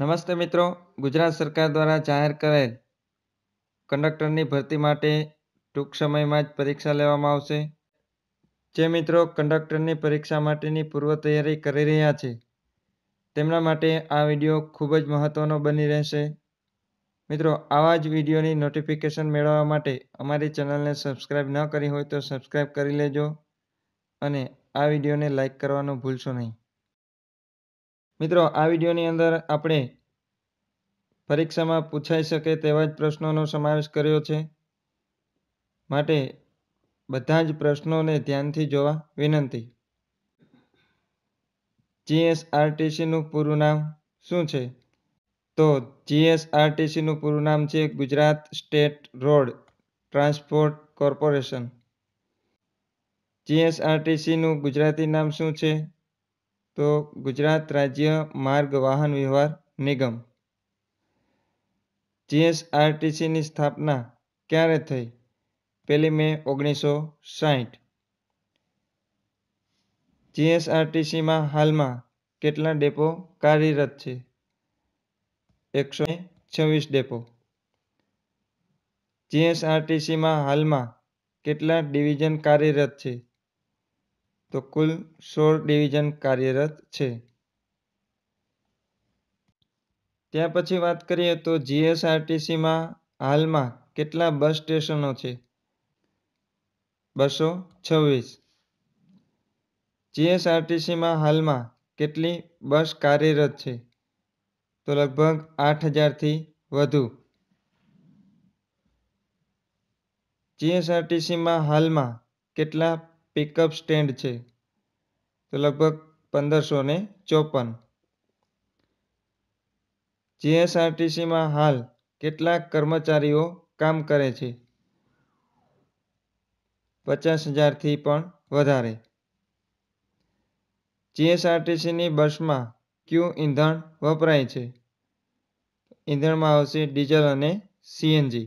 નમસ્તે મિત્રો. ગુજરાત સરકાર દ્વારા જાહેર કરેલ કંડક્ટરની ભરતી માટે ટૂંક સમયમાં જ પરીક્ષા લેવામાં આવશે. જે મિત્રો કંડક્ટરની પરીક્ષા માટેની પૂર્વ તૈયારી કરી રહ્યા છે, તેમના માટે આ વીડિયો ખૂબ જ મહત્વનો બની રહેશે. મિત્રો, આવા જ વિડીયોની નોટિફિકેશન મેળવવા માટે અમારી ચેનલને સબસ્ક્રાઇબ ન કરી હોય તો સબસ્ક્રાઇબ કરી લેજો અને આ વિડીયોને લાઇક કરવાનું ભૂલશો નહીં. મિત્રો, આ વિડીયોની અંદર આપણે પરીક્ષામાં પૂછાઈ શકે તેવા જ પ્રશ્નોનો સમાવેશ કર્યો છે. માટે બધા જ પ્રશ્નોને ધ્યાનથી જોવા વિનંતી. જીએસઆરટીસીનું પૂરું નામ શું છે? તો જીએસઆરટીસીનું પૂરું નામ છે Gujarat state road transport corporation. જીએસઆરટીસીનું Gujarati નામ શું છે? તો ગુજરાત રાજ્ય માર્ગ વાહન વ્યવહાર નિગમ. જીએસઆરટીસીની સ્થાપના ક્યારે થઈ? પહેલી મે ઓગણીસો સાઠ જીએસઆરટીસીમાં હાલમાં કેટલા ડેપો કાર્યરત છે? એકસો છવ્વીસ ડેપો. જીએસઆરટીસીમાં હાલમાં કેટલા ડિવિઝન કાર્યરત છે? તો કુલ સોળ ડિવિઝન કાર્યરત છે. ત્યાં પછી વાત કરીએ તો જીએસઆરટીસીમાં હાલમાં કેટલા બસ સ્ટેશનો છે? બસો છવ્વીસ. જીએસઆરટીસીમાં હાલમાં કેટલી બસ કાર્યરત છે? તો લગભગ આઠ હજારથી વધુ. જીએસઆરટીસીમાં હાલમાં કેટલા પિકઅપ સ્ટેન્ડ છે. તો લગભગ પંદરસો ને ચોપન. જીએસઆરટીસીમાં હાલ કેટલાક કર્મચારીઓ કામ કરે છે. પચાસ હજારથી પણ વધારે. જીએસઆરટીસીની બસમાં કયું ઈંધણ વપરાય છે. ઈંધણમાં આવશે ડીઝલ અને સીએનજી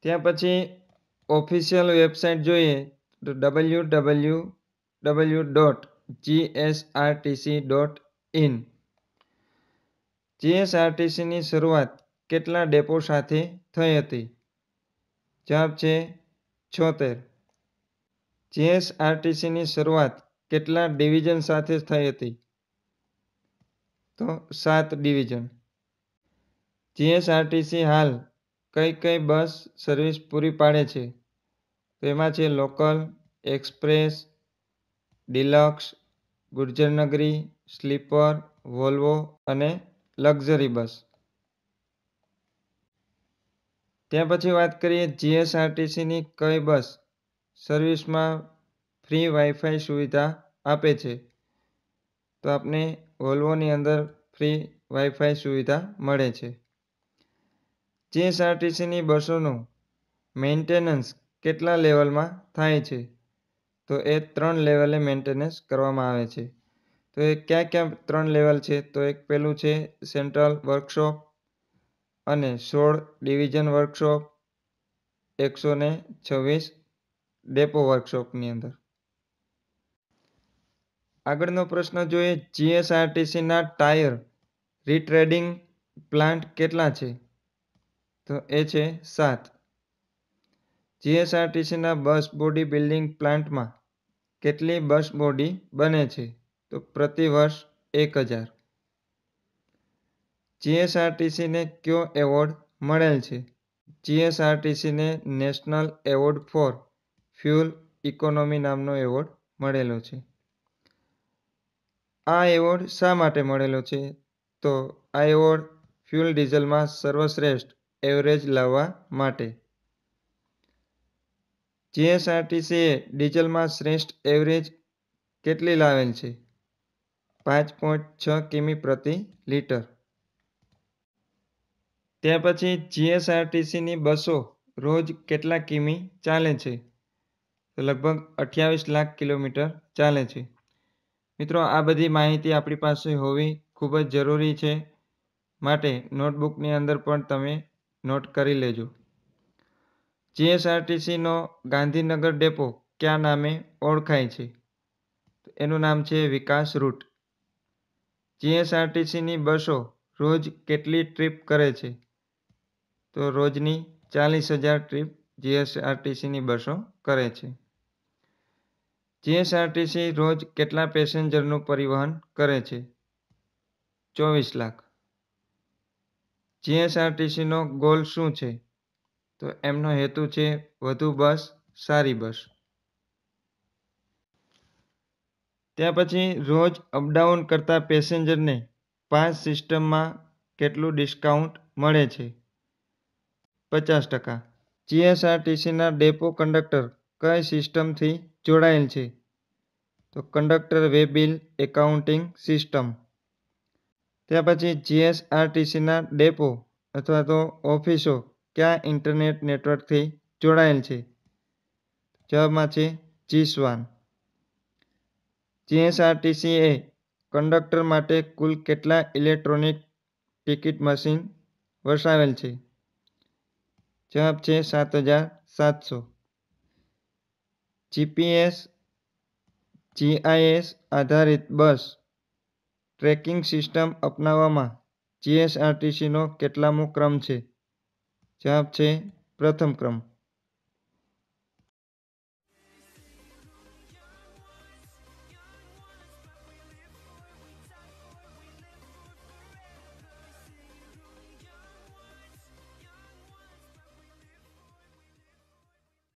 ત્યાં પછી ઓફિશિયલ વેબસાઇટ જોઈએ W W W dot GSRTC dot in જીએસઆરટીસીની શરૂઆત કેટલા ડેપો સાથે થઈ હતી? જવાબ છે છોતેર. જીએસઆરટીસીની શરૂઆત કેટલા ડિવિઝન સાથે થઈ હતી? તો સાત ડિવિઝન. જીએસઆરટીસી હાલ કઈ કઈ બસ સર્વિસ પૂરી પાડે છે? તો એમાં છે local, express, deluxe, Gurjarnagari, sleeper, Volvo અને લક્ઝરી બસ. ત્યાં પછી વાત કરીએ જીએસઆરટીસીની કઈ બસ સર્વિસમાં ફ્રી વાઈફાઈ સુવિધા આપે છે. તો આપને વોલ્વોની અંદર ફ્રી વાઈફાઈ સુવિધા મળે છે. જીએસઆરટીસીની બસોનું મેન્ટેનન્સ કેટલા લેવલમાં થાય છે? તો એ ત્રણ લેવલે મેન્ટેનન્સ કરવામાં આવે છે. તો એ ક્યાં ક્યાં ત્રણ લેવલ છે? તો એક પહેલું છે સેન્ટ્રલ વર્કશોપ અને સોળ ડિવિઝન વર્કશોપ, એકસો ને છવ્વીસ ડેપો વર્કશોપની અંદર. આગળનો પ્રશ્ન જોઈએ, જીએસઆરટીસીના ટાયર રીટ્રેડિંગ પ્લાન્ટ કેટલા છે? તો એ છે સાત. જીએસઆરટીસીના બસ બોડી બિલ્ડિંગ પ્લાન્ટમાં કેટલી બસ બોડી બને છે? તો પ્રતિ વર્ષ એક હજાર. જીએસઆરટીસીને કયો એવોર્ડ મળેલ છે? જીએસઆરટીસીને national award for fuel economy નામનો એવોર્ડ મળેલો છે. આ એવોર્ડ શા માટે મળેલો છે? તો આ એવોર્ડ ફ્યુલ ડીઝલમાં સર્વશ્રેષ્ઠ એવરેજ લાવવા માટે જીએસઆરટીસીએ ડીઝલમાં શ્રેષ્ઠ એવરેજ કેટલી લાવેલ છે? પાંચ પોઈન્ટ છ કિમી પ્રતિ લીટર. ત્યાં પછી જીએસઆરટીસીની બસો રોજ કેટલા કિમી ચાલે છે? લગભગ અઠ્યાવીસ લાખ કિલોમીટર ચાલે છે. મિત્રો, આ બધી માહિતી આપણી પાસે હોવી ખૂબ જ જરૂરી છે. માટે નોટબુકની અંદર પણ તમે નોટ કરી લેજો. જીએસઆરટીસીનો ગાંધીનગર ડેપો કયા નામે ઓળખાય છે? એનું નામ છે વિકાસ રૂટ. જીએસઆરટીસીની બસો રોજ કેટલી ટ્રીપ કરે છે? તો રોજની ચાલીસ હજાર ટ્રીપ જીએસઆરટીસીની બસો કરે છે. જીએસઆરટીસી રોજ કેટલા પેસેન્જરનું પરિવહન કરે છે? ચોવીસ લાખ. જીએસઆરટીસીનો ગોલ શું છે? તો એમનો હેતુ છે વધુ બસ, સારી બસ. ત્યાર પછી રોજ અપડાઉન કરતા પેસેન્જરને પાંચ સિસ્ટમમાં કેટલું ડિસ્કાઉન્ટ મળે છે? પચાસ ટકા. જીએસઆરટીસીના ડેપો કંડક્ટર કઈ સિસ્ટમથી જોડાયેલ છે? તો conductor way bill accounting system. ત્યાર પછી જીએસઆરટીસીના ડેપો અથવા તો ઓફિસો કયા ઇન્ટરનેટ નેટવર્કથી જોડાયેલ છે? જવાબમાં છે જીસ્વાન. જીએસઆરટીસીએ કંડક્ટર માટે કુલ કેટલા ઇલેક્ટ્રોનિક ટિકિટ મશીન વસાવેલ છે? જવાબ છે સાત હજાર સાતસો જીપીએસ, જીઆઈએસ આધારિત બસ ટ્રેકિંગ સિસ્ટમ અપનાવવામાં જીએસઆરટીસીનો કેટલામો ક્રમ છે? જવાબ છે પ્રથમ ક્રમ.